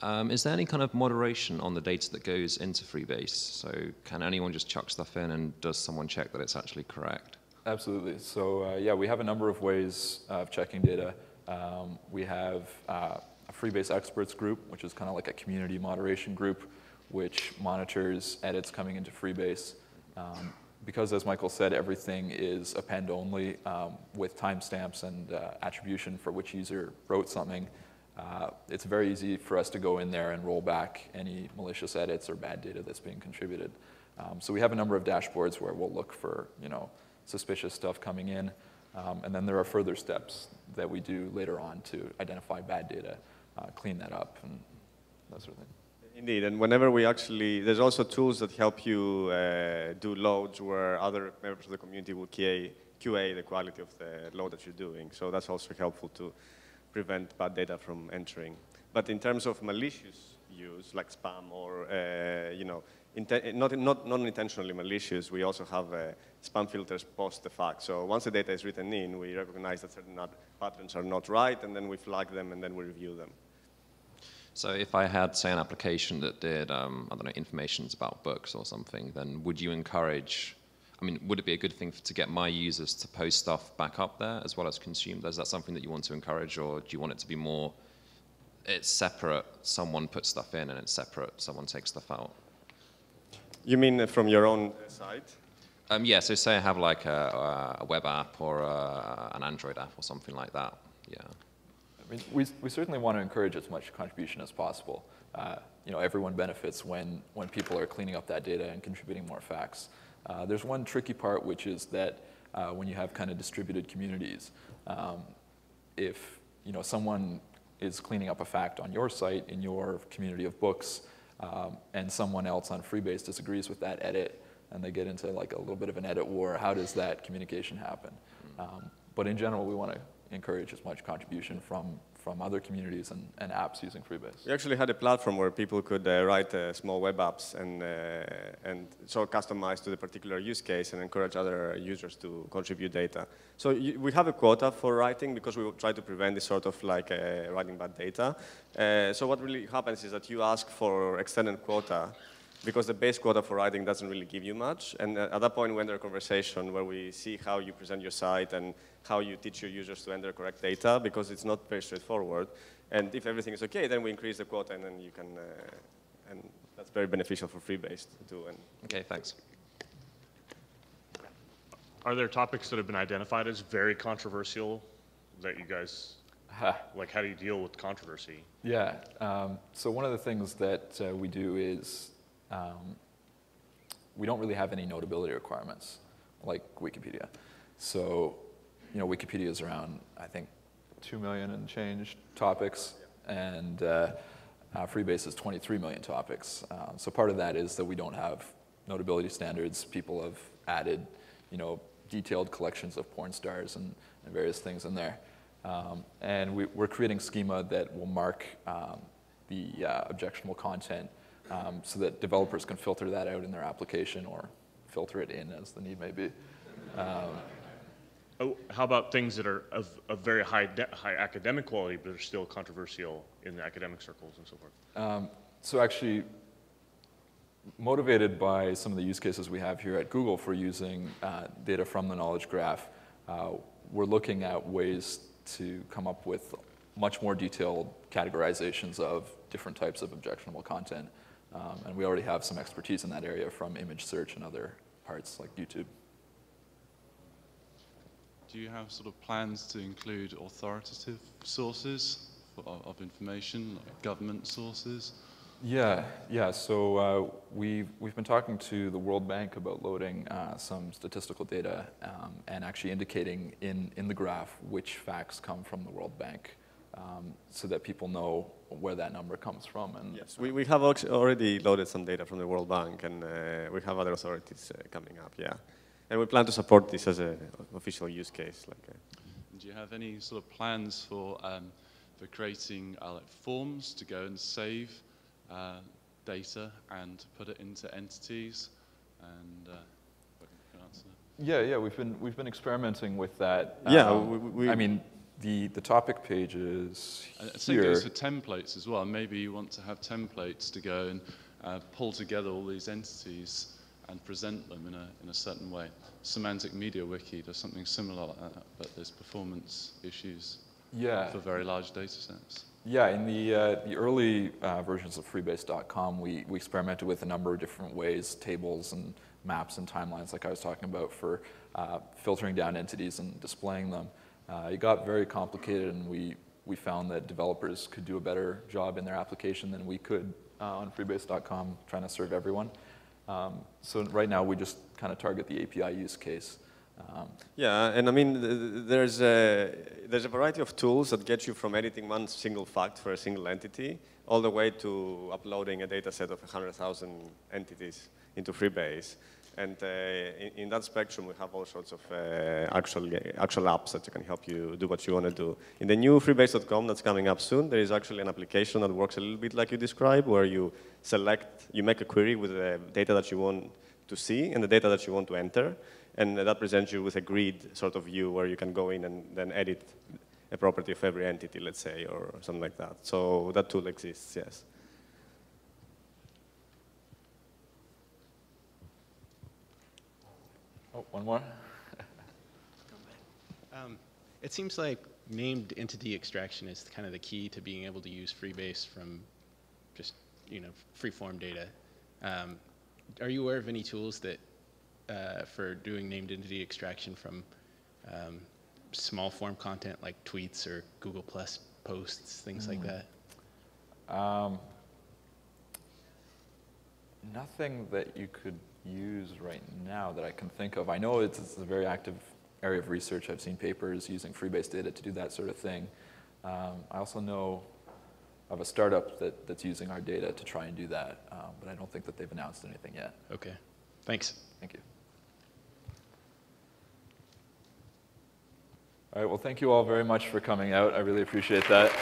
Um, is there any kind of moderation on the data that goes into Freebase? So can anyone just chuck stuff in and does someone check that it's actually correct? Absolutely. So uh, yeah, we have a number of ways of checking data. Um, we have uh, a Freebase experts group, which is kind of like a community moderation group, which monitors edits coming into Freebase. Um, because as Michael said, everything is append only um, with timestamps and uh, attribution for which user wrote something. Uh, it's very easy for us to go in there and roll back any malicious edits or bad data that's being contributed. Um, so we have a number of dashboards where we'll look for, you know, suspicious stuff coming in. Um, and then there are further steps that we do later on to identify bad data, uh, clean that up, and that sort of thing. Indeed, and whenever we actually, there's also tools that help you uh, do loads where other members of the community will QA, QA the quality of the load that you're doing. So that's also helpful to prevent bad data from entering. But in terms of malicious use, like spam or, uh, you know, not, not, intentionally malicious, we also have uh, spam filters post the fact. So once the data is written in, we recognize that certain patterns are not right, and then we flag them, and then we review them. So if I had, say, an application that did, um, I don't know, informations about books or something, then would you encourage, I mean, would it be a good thing to get my users to post stuff back up there as well as consumed? Is that something that you want to encourage, or do you want it to be more, it's separate, someone puts stuff in and it's separate, someone takes stuff out? You mean from your own site? Um, yeah, so say I have like a, a web app or a, an Android app or something like that. Yeah. I mean, we, we certainly want to encourage as much contribution as possible. Uh, you know, everyone benefits when, when people are cleaning up that data and contributing more facts. Uh, there's one tricky part, which is that uh, when you have kind of distributed communities, um, if you know someone is cleaning up a fact on your site in your community of books, um, and someone else on Freebase disagrees with that edit, and they get into like a little bit of an edit war. How does that communication happen? Um, but in general, we want to encourage as much contribution from from other communities and, and apps using Freebase. We actually had a platform where people could uh, write uh, small web apps and, uh, and so customize to the particular use case and encourage other users to contribute data. So you, we have a quota for writing because we try to prevent this sort of like uh, writing bad data. Uh, so what really happens is that you ask for extended quota because the base quota for writing doesn't really give you much. And uh, at that point, we enter a conversation where we see how you present your site and how you teach your users to enter correct data, because it's not very straightforward. And if everything is okay, then we increase the quota, and then you can, uh, and that's very beneficial for Freebase to do. And okay, thanks. Are there topics that have been identified as very controversial that you guys like how do you deal with controversy? Yeah. Um, so one of the things that uh, we do is um, we don't really have any notability requirements like Wikipedia. So, you know, Wikipedia is around, I think, 2 million and change topics, and uh, uh, Freebase is 23 million topics. Uh, so part of that is that we don't have notability standards. People have added, you know, detailed collections of porn stars and, and various things in there. Um, and we, are creating schema that will mark um, the uh, objectionable content um, so that developers can filter that out in their application or filter it in as the need may be. Um, oh, how about things that are of, of very high, high academic quality but are still controversial in the academic circles and so forth? Um, so actually, motivated by some of the use cases we have here at Google for using uh, data from the knowledge graph, uh, we're looking at ways to come up with much more detailed categorizations of different types of objectionable content. Um, and we already have some expertise in that area from image search and other parts like YouTube. Do you have sort of plans to include authoritative sources of, of information, like government sources? Yeah, yeah. So uh, we've, we've been talking to the World Bank about loading uh, some statistical data um, and actually indicating in, in the graph which facts come from the World Bank um, so that people know where that number comes from. And yes, we, we have already loaded some data from the World Bank, and uh, we have other authorities uh, coming up. Yeah, and we plan to support this as an official use case. Like, uh, do you have any sort of plans for um, for creating uh, like forms to go and save uh, data and put it into entities? And uh, yeah, yeah, we've been we've been experimenting with that. Yeah, um, we, we, I mean, the, the topic pages here. I think goes for templates as well. Maybe you want to have templates to go and uh, pull together all these entities and present them in a, in a certain way. Semantic Media Wiki does something similar like that, but there's performance issues Yeah. for very large data sets. Yeah, in the, uh, the early uh, versions of freebase.com, we, we experimented with a number of different ways, tables and maps and timelines, like I was talking about, for uh, filtering down entities and displaying them. Uh, it got very complicated, and we, we found that developers could do a better job in their application than we could uh, on freebase.com, trying to serve everyone. Um, so right now, we just kind of target the API use case. Um, Yeah, and I mean, th- th- there's a, there's a variety of tools that get you from editing one single fact for a single entity all the way to uploading a data set of 100,000 entities into Freebase. And uh, in, in that spectrum, we have all sorts of uh, actual, actual apps that can help you do what you want to do. In the new freebase.com that's coming up soon, there is actually an application that works a little bit like you described, where you select, you make a query with the data that you want to see and the data that you want to enter. And that presents you with a grid sort of view where you can go in and then edit a property of every entity, let's say, or something like that. So that tool exists, yes. Oh, one more? *laughs* Um, it seems like named entity extraction is kind of the key to being able to use Freebase from just you know free-form data. Um, are you aware of any tools that uh, for doing named entity extraction from um, small form content like tweets or Google Plus posts, things like Hmm. that? Um, nothing that you could use right now that I can think of. I know it's, it's a very active area of research. I've seen papers using Freebase data to do that sort of thing. Um, I also know of a startup that, that's using our data to try and do that, um, but I don't think that they've announced anything yet. Okay, thanks. Thank you. All right, well, thank you all very much for coming out. I really appreciate that.